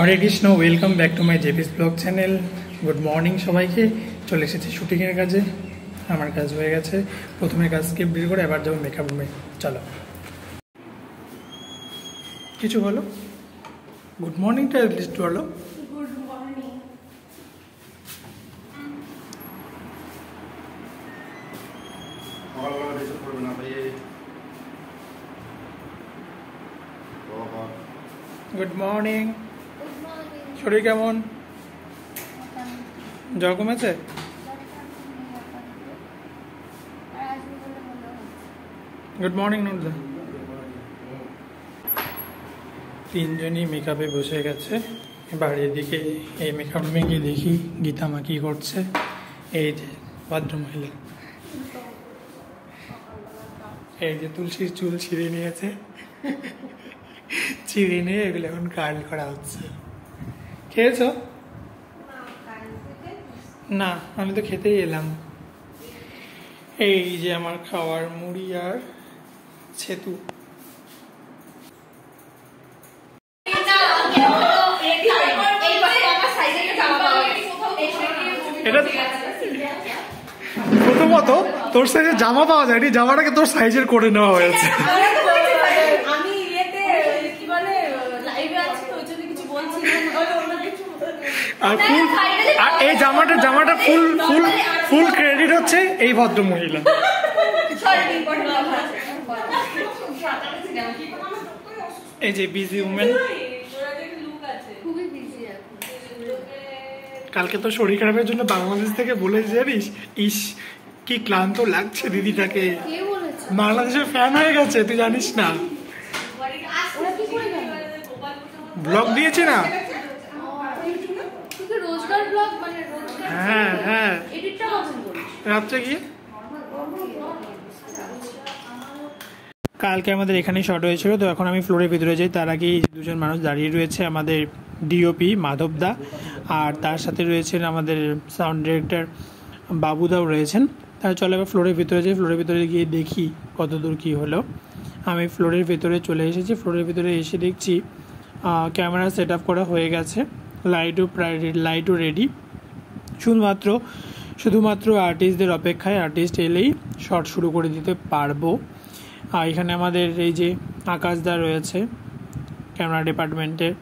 Hare Krishna welcome back to my জেপিস blog channel good morning সবাইকে। চলে এসেছি শুটিংয়ের কাজে। আমার কাজ হয়ে গেছে। প্রথমে কাজ স্কিপ ডিল করে এবার যাব মেকআপ রুমে চলো। কিছু বলো? গুড মর্নিংটা লিস্ট বলো। গুড মর্নিং শরীর কেমন? জ্বর কমেছে? গুড মর্নিং নুরদা তিনজনই মেকআপে বসে গেছে। এবার এদিকে এই মেকআপ গিয়ে দেখি গীতা মা কি করছে। এই যে ভদ্র মহিলা এই যে তুলসীর চুল ছিঁড়ে নিয়েছে। ছিঁড়ে নিয়ে এগুলো এখন কার্ল করা হচ্ছে। খেয়েছো? না আমি তো খেতেই এলাম। এই যে আমার খাওয়ার মুড়ি আর ছেতু এটা প্রথমত তোর সাইজের জামা পাওয়া যায়নি জামাটাকে তোর সাইজের করে নেওয়া হয়েছে আমি ইয়েতে কি বলে লাইভে আছি তো ওই জন্য কিছু বলছি না নাহলে অন্য কিছু আর ফুল আর এই জামাটা জামাটা ফুল ফুল ফুল ক্রেডিট হচ্ছে এই ভদ্র মহিলা এই যে বিজি উমেন কালকে তো শরীর খারাপের জন্য বাংলাদেশ থেকে বলে জানিস ইস কি ক্লান্ত লাগছে দিদিটাকে। বাংলাদেশের ফ্যান হয়ে গেছে তুই জানিস না। ব্লগ দিয়েছে না? ব্লগ মানে হ্যাঁ হ্যাঁ। এডিটটা কখন করিস রাত্রে গিয়ে? কালকে আমাদের এখানেই শর্ট হয়েছিল তো এখন আমি ফ্লোরের ভিতরে যাই। তার আগে দুজন মানুষ দাঁড়িয়ে রয়েছে আমাদের ডিওপি মাধবদা আর তার সাথে রয়েছেন আমাদের সাউন্ড ডিরেক্টর বাবুদাও রয়েছেন। তাহলে চলে এবার ফ্লোরের ভিতরে যাই। ফ্লোরের ভিতরে গিয়ে দেখি কত দূর কী হলো। আমি ফ্লোরের ভিতরে চলে এসেছি। ফ্লোরের ভিতরে এসে দেখছি ক্যামেরা সেট আপ করা হয়ে গেছে। লাইটও প্রায় লাইটও রেডি। শুধুমাত্র শুধুমাত্র আর্টিস্টদের অপেক্ষায় আর্টিস্ট এলেই শট শুরু করে দিতে পারব। আর এখানে আমাদের এই যে আকাশদা রয়েছে ক্যামেরা ডিপার্টমেন্টের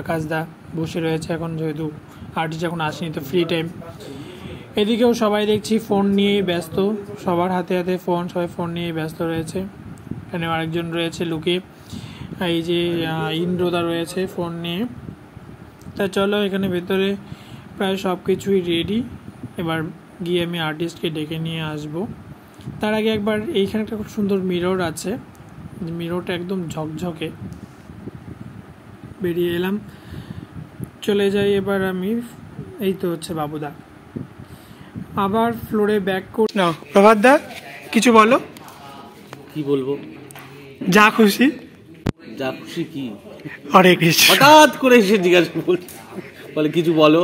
আকাশদা বসে রয়েছে এখন যেহেতু আর্টিস্ট এখন আসেনি, তো ফ্রি টাইম এদিকেও সবাই দেখছি ফোন নিয়েই ব্যস্ত। সবার হাতে হাতে ফোন সবাই ফোন নিয়েই ব্যস্ত রয়েছে। এখানে আরেকজন রয়েছে লুকে। এই যে ইন্দ্রদা রয়েছে ফোন নিয়ে। তা চলো এখানে ভেতরে প্রায় সব কিছুই রেডি এবার গিয়ে আমি আর্টিস্টকে ডেকে নিয়ে আসব। তার আগে একবার এইখানে একটা খুব সুন্দর মিরর আছে। মিররটা একদম ঝকঝকে। বেরিয়ে এলাম। চলে যাই এবার আমি এই তো হচ্ছে বাবুদা। আবার ফ্লোরে ব্যাক কর না প্রভাত দা কিছু বলো। কি বলব? যা খুশি। যা খুশি কি? হরে কৃষ্ণ হঠাৎ করে এসে জিজ্ঞাসা করল বলে কিছু বলো?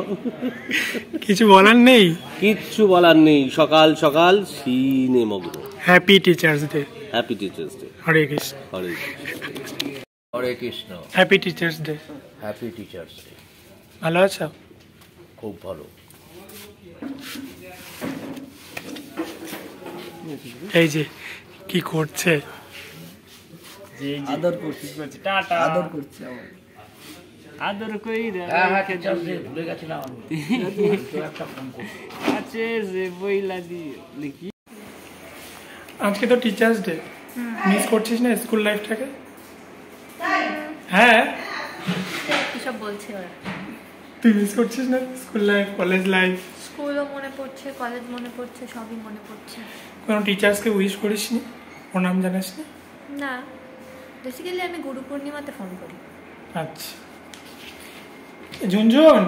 কিছু বলার নেই। কিচ্ছু বলার নেই। সকাল সকাল সিনে মগ্ন happy teachers day happy teachers day Hare Krishna. Hare Hare Krishna. Happy teachers day happy teachers day ভালো আছো? খুব ভালো। এই যে কি করছে? আদর করছি। টাটা। আদর করছি আদর কই হ্যাঁ হ্যাঁ ভুলে গেছিলাম আছে যে বইলা দি লিখি। আজকে তো টিচার্স ডে মিস করছিস না স্কুল লাইফটাকে হ্যাঁ। এসব বলছে ওরা? তুই মিস করছিস না স্কুল লাইফ কলেজ লাইফ স্কুলও মনে পড়ছে কলেজ মনে পড়ছে সবই মনে পড়ছে। কোনো টিচার্সকে উইশ করিস নি ওর নাম জানিস না না। বেসিক্যালি আমি গুরু পূর্ণিমাতে ফোন করি। আচ্ছা। ঝুনঝুন?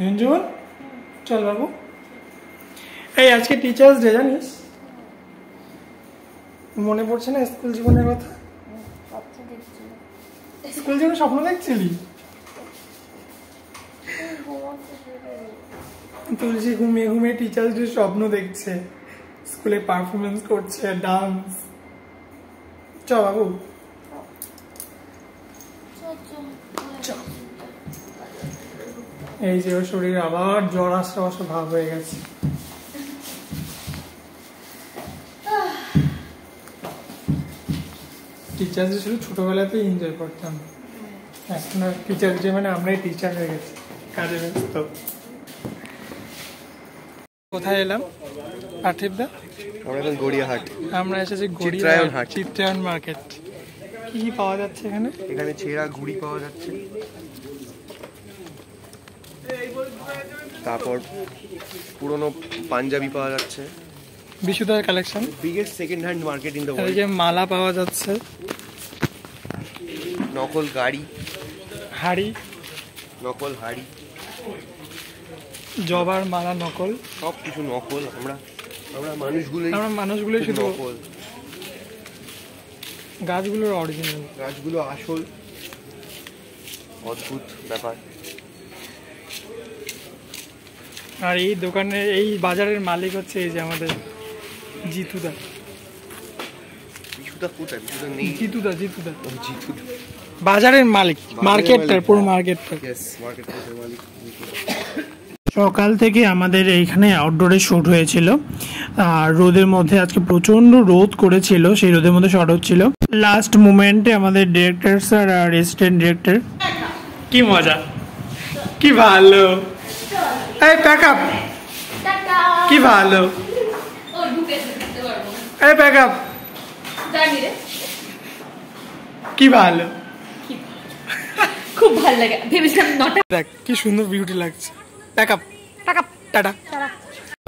ঝুনঝুন? চল বাবু। এই, আজকে টিচার্স ডে জানিস? মনে পড়ছে না স্কুল জীবনের কথা? স্কুল জীবনে স্বপ্ন দেখছিলি? তুলসী ঘুমিয়ে ঘুমিয়ে টিচার্স ডে স্বপ্ন দেখছে। স্কুলে পারফরমেন্স করছে ডান্স চ বাবু চল চল চ এই যে ওর শরীর আবার জ্বর আসতে আসতে ভাব হয়ে গেছে। টিচার শুধু ছোটবেলাতে এনজয় করতাম। এখন আর টিচার যে মানে আমরাই টিচার হয়ে গেছি কাজে ব্যস্ত। কোথায় এলাম? পার্থিবদা আমরা এখন গড়িয়াহাট। আমরা এসেছি চিত্রায়ন গড়িয়া হাট। চিত্রায়ন মার্কেট। কি কি পাওয়া যাচ্ছে এখানে? এখানে ছেঁড়া ঘুড়ি পাওয়া যাচ্ছে। তারপর পুরনো পাঞ্জাবি পাওয়া যাচ্ছে। বিশুদার collection biggest second hand market in the এই ওয়ার্ল্ড যে মালা পাওয়া যাচ্ছে। নকল গাড়ি। হাড়ি। নকল হাড়ি। জবার মালা নকল। সব কিছু নকল। আমরা আমরা মানুষগুলোই আমরা মানুষগুলোই শুধু নকল। গাছগুলোর অরিজিনাল গাছগুলো আসল। অদ্ভুত ব্যাপার। আর এই দোকানের এই বাজারের মালিক হচ্ছে এই যে আমাদের জিতুদা। জিতুদা জিতুদা জিতুদা বাজারের মালিক মার্কেটটার পুরো মার্কেটটা ইয়েস মার্কেট সকাল থেকে আমাদের এইখানে আউটডোরে শ্যুট হয়েছিল। আর রোদের মধ্যে আজকে প্রচণ্ড রোদ করেছিল সেই রোদের মধ্যে শট হচ্ছিল। লাস্ট মুমেন্টে আমাদের ডিরেক্টর স্যার আর অ্যাসিস্ট্যান্ট ডিরেক্টর কি মজা। কি ভালো। এই প্যাক আপ কি ভালো। এই প্যাক আপ কি ভালো। খুব ভালো লাগে। ভেবেছিলাম নটা দেখ কি সুন্দর বিউটি লাগছে। Pack up tata.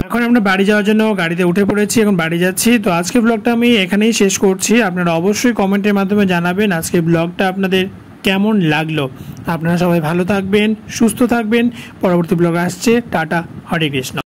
এখন আমরা বাড়ি যাওয়ার জন্য গাড়িতে উঠে পড়েছি এখন বাড়ি যাচ্ছি। তো আজকে ব্লগটা আমি এখানেই শেষ করছি। আপনারা অবশ্যই কমেন্টের মাধ্যমে জানাবেন। আজকে ব্লগটা আপনাদের কেমন লাগল? আপনারা সবাই ভালো থাকবেন সুস্থ থাকবেন। পরবর্তী ব্লগ আসছে। টাটা হরে কৃষ্ণ।